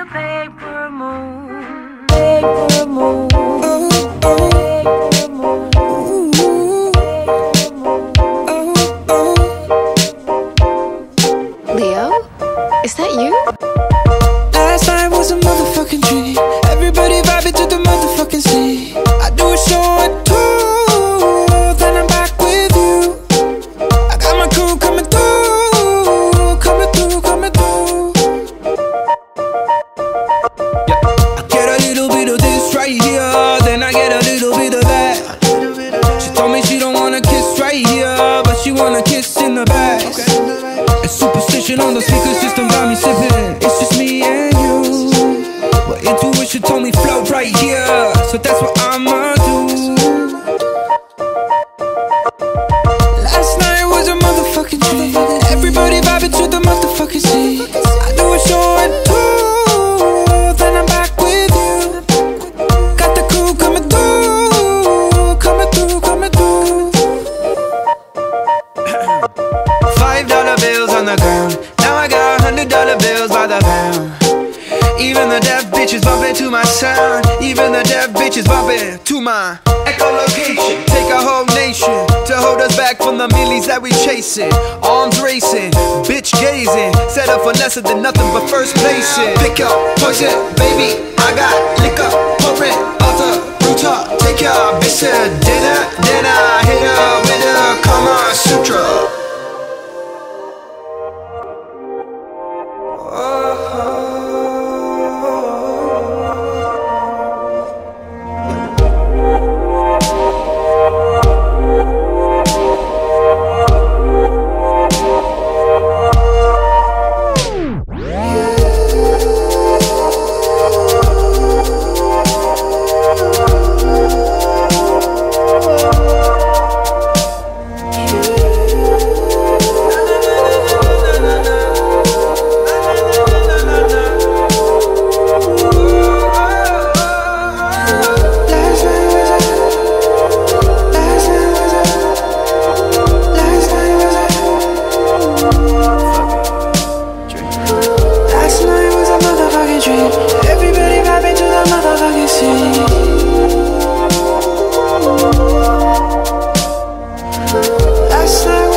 a paper moon. Paper moon. Leo? Is that you? She kiss in the back. And superstition on the speaker system got me sipping. Bitches bumping to my sound. Even the deaf bitches bumping to my echolocation. Take a whole nation to hold us back from the millies that we chasing. Arms racing, bitch gazing. Set up for lesser than nothing but first placing. Pick up, poison, baby. I got liquor, pouring the rooftop. Take your bitch to I said